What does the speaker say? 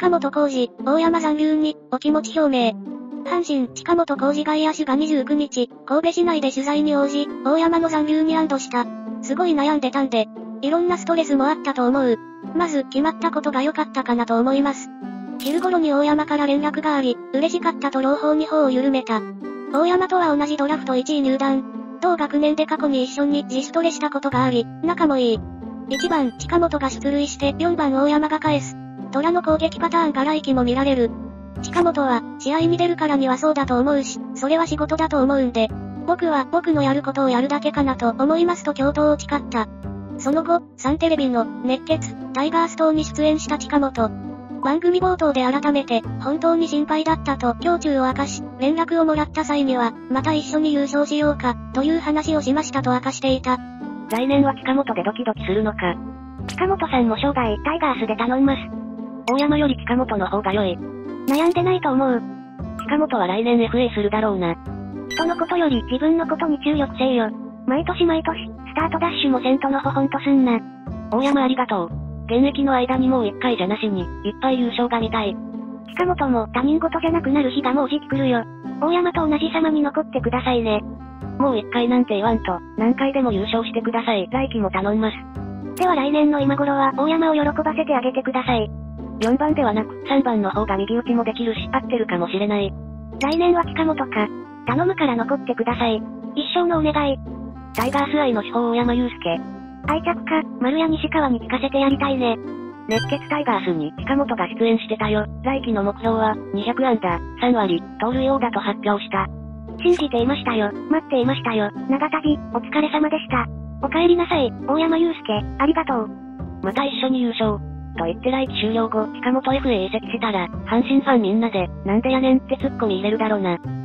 近本浩二、大山残留に、お気持ち表明。阪神、近本浩二外野手が29日、神戸市内で取材に応じ、大山の残留に安堵した。すごい悩んでたんで、いろんなストレスもあったと思う。まず、決まったことが良かったかなと思います。昼頃に大山から連絡があり、嬉しかったと朗報に方を緩めた。大山とは同じドラフト1位入団。同学年で過去に一緒に自主トレしたことがあり、仲もいい。1番、近本が出塁して4番大山が返す。虎の攻撃パターンから息も見られる。近本は、試合に出るからにはそうだと思うし、それは仕事だと思うんで、僕は僕のやることをやるだけかなと思いますと共闘を誓った。その後、サンテレビの熱血タイガーストーに出演した近本。番組冒頭で改めて、本当に心配だったと胸中を明かし、連絡をもらった際には、また一緒に優勝しようか、という話をしましたと明かしていた。来年は近本でドキドキするのか。近本さんも生涯タイガースで頼みます。大山より近本の方が良い。悩んでないと思う。近本は来年 FA するだろうな。人のことより自分のことに注力せよ。毎年毎年、スタートダッシュもせんとのほほんとすんな。大山ありがとう。現役の間にもう一回じゃなしに、いっぱい優勝が見たい。近本も他人事じゃなくなる日がもうじき来るよ。大山と同じ様に残ってくださいね。もう一回なんて言わんと、何回でも優勝してください。来季も頼みます。では来年の今頃は大山を喜ばせてあげてください。4番ではなく、3番の方が右打ちもできるし、合ってるかもしれない。来年は近本か。頼むから残ってください。一生のお願い。タイガース愛の司法大山祐介。愛着か、丸屋西川に聞かせてやりたいね。熱血タイガースに近本が出演してたよ。来季の目標は、200安打、3割、盗塁王だと発表した。信じていましたよ。待っていましたよ。長旅、お疲れ様でした。お帰りなさい、大山祐介、ありがとう。また一緒に優勝。と言って来季終了後、近本 F へ移籍したら、阪神ファンみんなで、なんでやねんってツッコミ入れるだろうな。